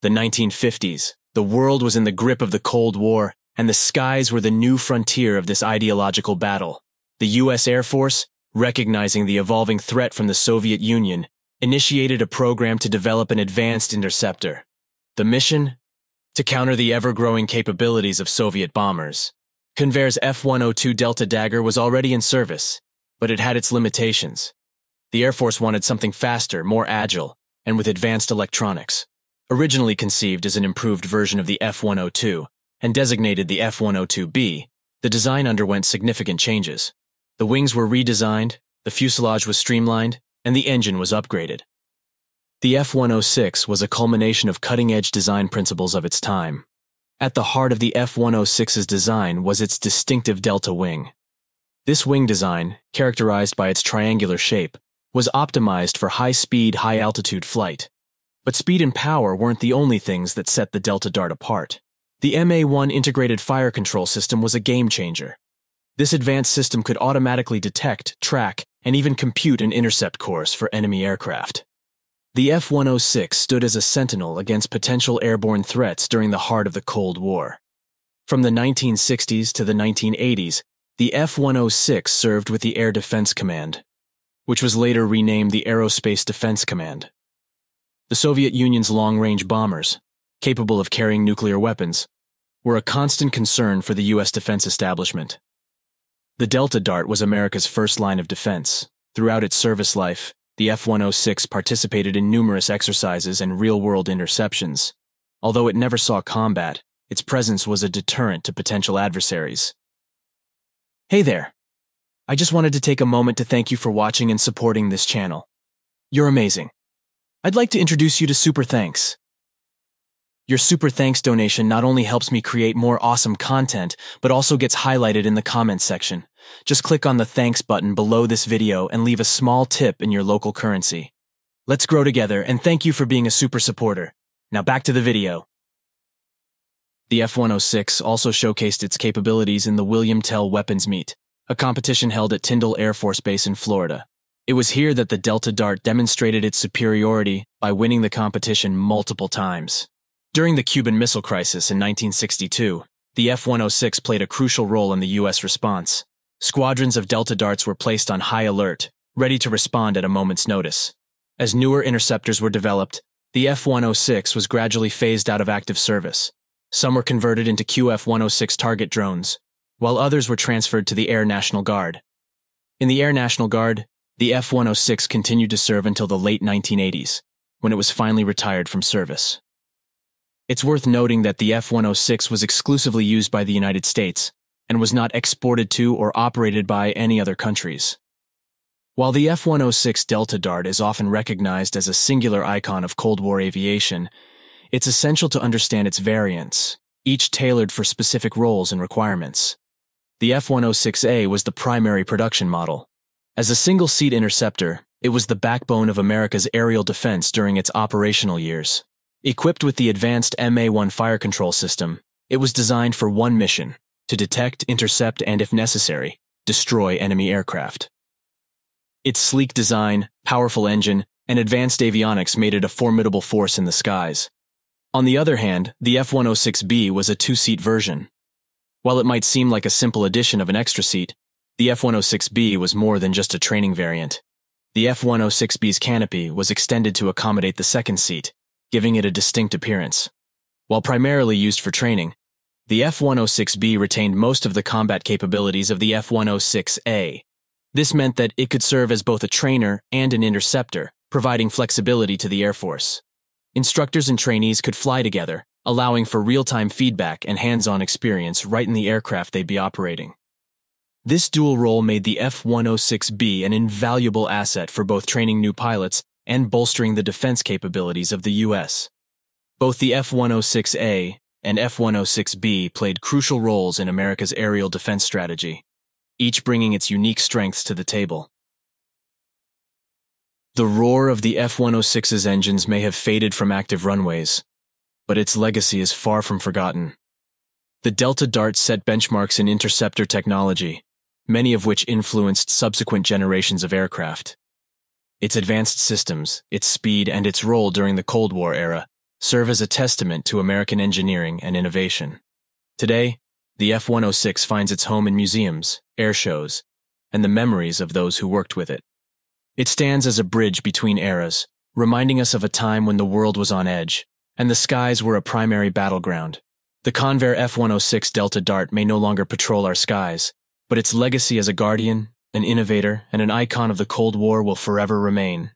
The 1950s. The world was in the grip of the Cold War, and the skies were the new frontier of this ideological battle. The U.S. Air Force, recognizing the evolving threat from the Soviet Union, initiated a program to develop an advanced interceptor. The mission? To counter the ever-growing capabilities of Soviet bombers. Convair's F-102 Delta Dagger was already in service, but it had its limitations. The Air Force wanted something faster, more agile, and with advanced electronics. Originally conceived as an improved version of the F-102 and designated the F-102B, the design underwent significant changes. The wings were redesigned, the fuselage was streamlined, and the engine was upgraded. The F-106 was a culmination of cutting-edge design principles of its time. At the heart of the F-106's design was its distinctive delta wing. This wing design, characterized by its triangular shape, was optimized for high-speed, high-altitude flight. But speed and power weren't the only things that set the Delta Dart apart. The MA-1 integrated fire control system was a game changer. This advanced system could automatically detect, track, and even compute an intercept course for enemy aircraft. The F-106 stood as a sentinel against potential airborne threats during the heart of the Cold War. From the 1960s to the 1980s, the F-106 served with the Air Defense Command, which was later renamed the Aerospace Defense Command. The Soviet Union's long-range bombers, capable of carrying nuclear weapons, were a constant concern for the U.S. defense establishment. The Delta Dart was America's first line of defense. Throughout its service life, the F-106 participated in numerous exercises and real-world interceptions. Although it never saw combat, its presence was a deterrent to potential adversaries. Hey there! I just wanted to take a moment to thank you for watching and supporting this channel. You're amazing. I'd like to introduce you to Super Thanks. Your super thanks donation not only helps me create more awesome content, but also gets highlighted in the comments section. Just click on the thanks button below this video and leave a small tip in your local currency. Let's grow together and thank you for being a super supporter. Now back to the video. The F-106 also showcased its capabilities in the William Tell Weapons Meet, a competition held at Tyndall Air Force Base in Florida. It was here that the Delta Dart demonstrated its superiority by winning the competition multiple times. During the Cuban Missile Crisis in 1962, the F-106 played a crucial role in the U.S. response. Squadrons of Delta Darts were placed on high alert, ready to respond at a moment's notice. As newer interceptors were developed, the F-106 was gradually phased out of active service. Some were converted into QF-106 target drones, while others were transferred to the Air National Guard. In the Air National Guard, the F-106 continued to serve until the late 1980s, when it was finally retired from service. It's worth noting that the F-106 was exclusively used by the United States and was not exported to or operated by any other countries. While the F-106 Delta Dart is often recognized as a singular icon of Cold War aviation, it's essential to understand its variants, each tailored for specific roles and requirements. The F-106A was the primary production model. As a single-seat interceptor, it was the backbone of America's aerial defense during its operational years. Equipped with the advanced MA-1 fire control system, it was designed for one mission, to detect, intercept, and if necessary, destroy enemy aircraft. Its sleek design, powerful engine, and advanced avionics made it a formidable force in the skies. On the other hand, the F-106B was a two-seat version. While it might seem like a simple addition of an extra seat, the F-106B was more than just a training variant. The F-106B's canopy was extended to accommodate the second seat, giving it a distinct appearance. While primarily used for training, the F-106B retained most of the combat capabilities of the F-106A. This meant that it could serve as both a trainer and an interceptor, providing flexibility to the Air Force. Instructors and trainees could fly together, allowing for real-time feedback and hands-on experience right in the aircraft they'd be operating. This dual role made the F-106B an invaluable asset for both training new pilots and bolstering the defense capabilities of the U.S. Both the F-106A and F-106B played crucial roles in America's aerial defense strategy, each bringing its unique strengths to the table. The roar of the F-106's engines may have faded from active runways, but its legacy is far from forgotten. The Delta Dart set benchmarks in interceptor technology, many of which influenced subsequent generations of aircraft. Its advanced systems, its speed, and its role during the Cold War era serve as a testament to American engineering and innovation. Today, the F-106 finds its home in museums, air shows, and the memories of those who worked with it. It stands as a bridge between eras, reminding us of a time when the world was on edge, and the skies were a primary battleground. The Convair F-106 Delta Dart may no longer patrol our skies, but its legacy as a guardian, an innovator, and an icon of the Cold War will forever remain.